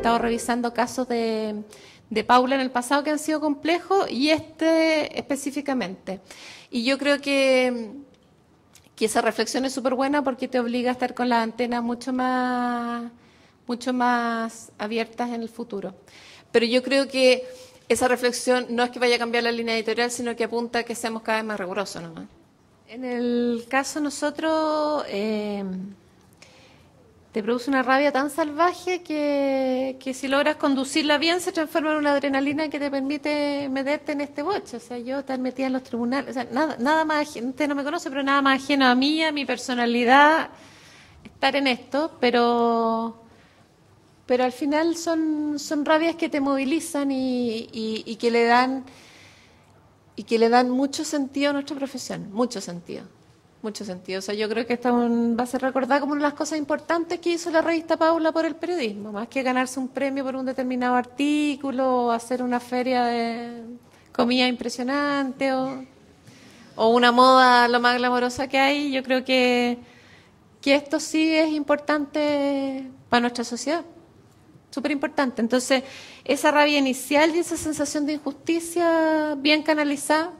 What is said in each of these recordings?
estado revisando casos de, de Paula en el pasado que han sido complejos y este específicamente. Y yo creo que, que esa reflexión es súper buena porque te obliga a estar con las antenas mucho más, mucho más abiertas en el futuro. Pero yo creo que esa reflexión no es que vaya a cambiar la línea editorial, sino que apunta a que seamos cada vez más rigurosos nomás. En el caso nosotros eh, te produce una rabia tan salvaje que, que, si logras conducirla bien se transforma en una adrenalina que te permite meterte en este boche. O sea, yo estar metida en los tribunales, o sea, nada, nada más, usted no me conoce, pero nada más ajeno a mí, a mi personalidad, estar en esto, pero pero al final son, son rabias que te movilizan y, y, y que le dan y que le dan mucho sentido a nuestra profesión, mucho sentido mucho sentido. O sea, yo creo que esta va a ser recordada como una de las cosas importantes que hizo la revista Paula por el periodismo, más que ganarse un premio por un determinado artículo o hacer una feria de comida impresionante o, una moda lo más glamorosa que hay. Yo creo que, que esto sí es importante para nuestra sociedad. Súper importante. Entonces, esa rabia inicial y esa sensación de injusticia bien canalizada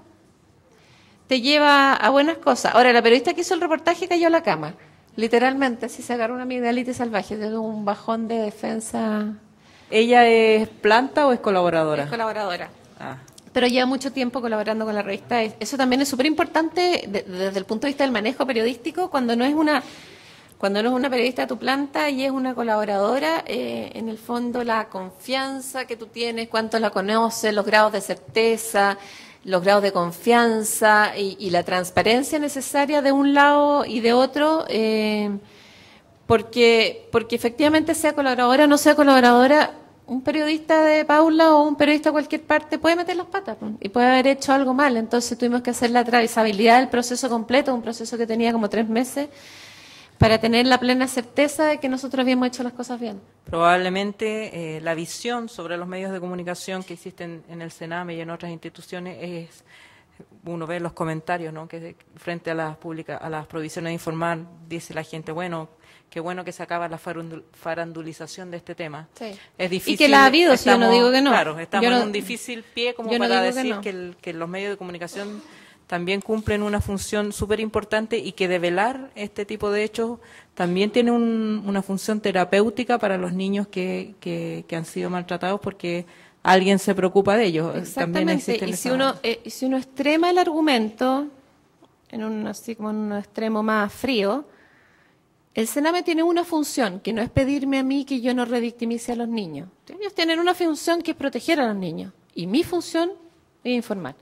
te lleva a buenas cosas. Ahora, la periodista que hizo el reportaje cayó a la cama. Literalmente, si se agarró una amigdalitis salvaje, de un bajón de defensa. ¿Ella es planta o es colaboradora? Es colaboradora. Ah. Pero lleva mucho tiempo colaborando con la revista. Eso también es súper importante desde el punto de vista del manejo periodístico, cuando no es una cuando no es una periodista de tu planta y es una colaboradora, eh, en el fondo la confianza que tú tienes, cuánto la conoces, los grados de certeza, los grados de confianza y, la transparencia necesaria de un lado y de otro, eh, porque, porque efectivamente sea colaboradora o no sea colaboradora, un periodista de Paula o un periodista de cualquier parte puede meter las patas y puede haber hecho algo mal. Entonces tuvimos que hacer la trazabilidad del proceso completo, un proceso que tenía como tres meses para tener la plena certeza de que nosotros habíamos hecho las cosas bien. Probablemente eh, la visión sobre los medios de comunicación que existen en el Sename y en otras instituciones es uno ve los comentarios, ¿no? Que frente a las a las provisiones de informar dice la gente, bueno, qué bueno que se acaba la farandulización de este tema. Sí. Es difícil. Y que la ha habido, si yo no digo que no. Claro, estamos en un difícil pie como para decir que, que los medios de comunicación también cumplen una función súper importante y que develar este tipo de hechos también tiene una función terapéutica para los niños que, que, han sido maltratados porque alguien se preocupa de ellos. Exactamente. y si uno, eh, si uno extrema el argumento, en un, así como en un extremo más frío, el Sename tiene una función, que no es pedirme a mí que yo no revictimice a los niños. Ellos tienen una función que es proteger a los niños. Y mi función es informar.